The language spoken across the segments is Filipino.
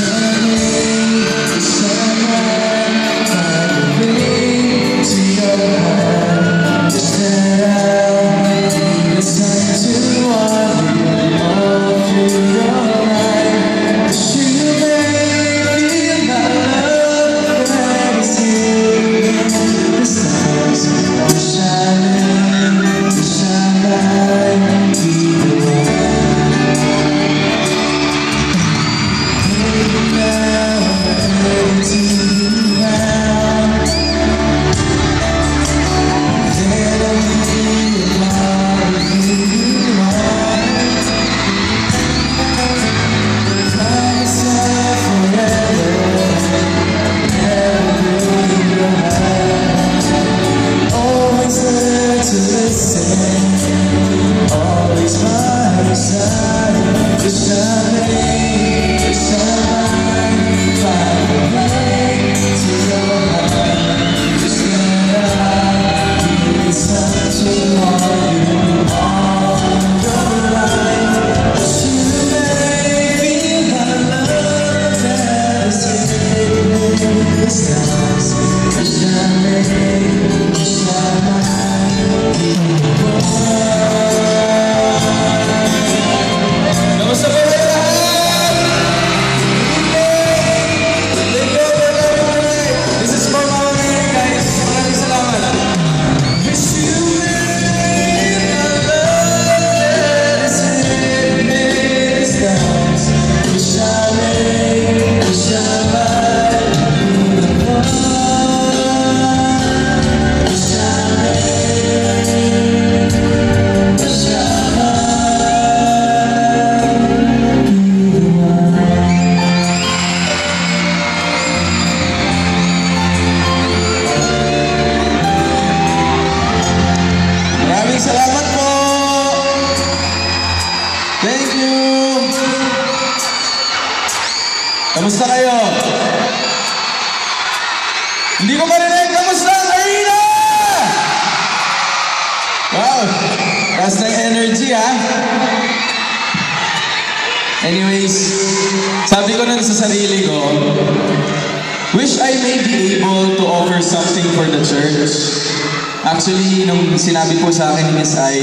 Yeah. Kamusta kayo? Hindi ko marinig. Kamusta ang arena? Wow. Taas ng energy, ha? Anyways, sabi ko nun sa sarili ko, wish I may be able to offer something for the church. Actually, nung sinabi po sa akin ni Miss I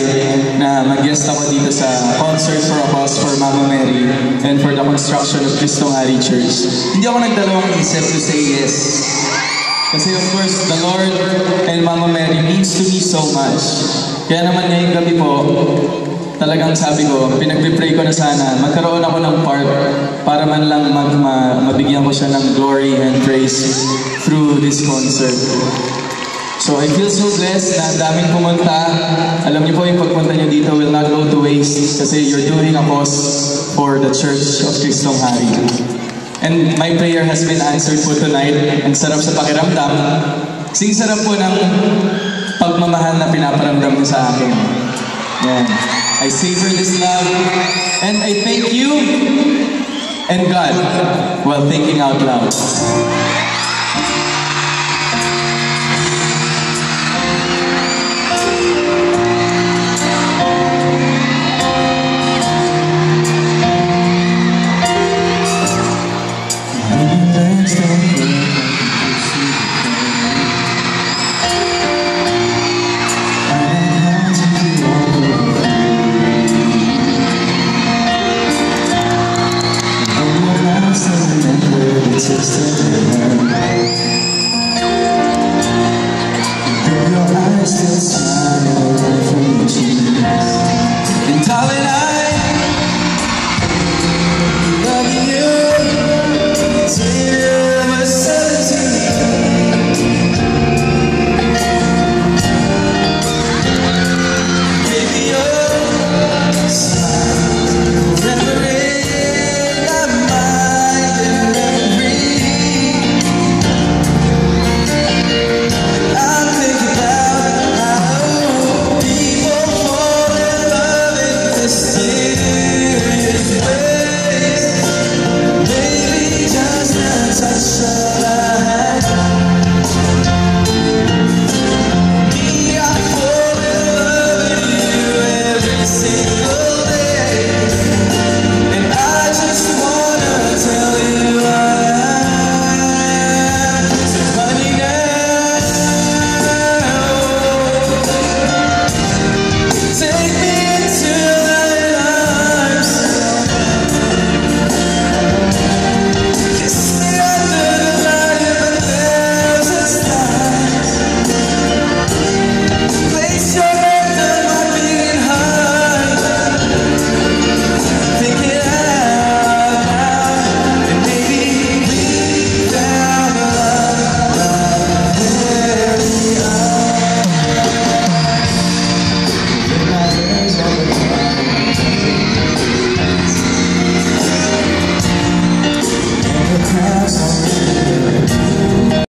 na mag-guest ako dito sa Concert for a Cause for Mama Mary and for the construction of Cristong Hari Church, hindi ako nagdalawang isip to say yes. Kasi of course, the Lord and Mama Mary means to me so much. Kaya naman ngayong gabi po, talagang sabi ko, pinagpipray ko na sana, magkaroon ako ng part para man lang mag, ma, mabigyan ko siya ng glory and praise through this concert. So I feel so blessed na daming pumunta. Alam niyo po yung pagpunta niyo dito will not go to waste kasi you're doing a cause for the Church of Kristong Hari. And my prayer has been answered po tonight. Ang sarap sa pakiramdam. Sing sarap po ng pagmamahal na pinaparamdam niyo sa akin. Yan. I savor this love and I thank you and God while thinking out loud.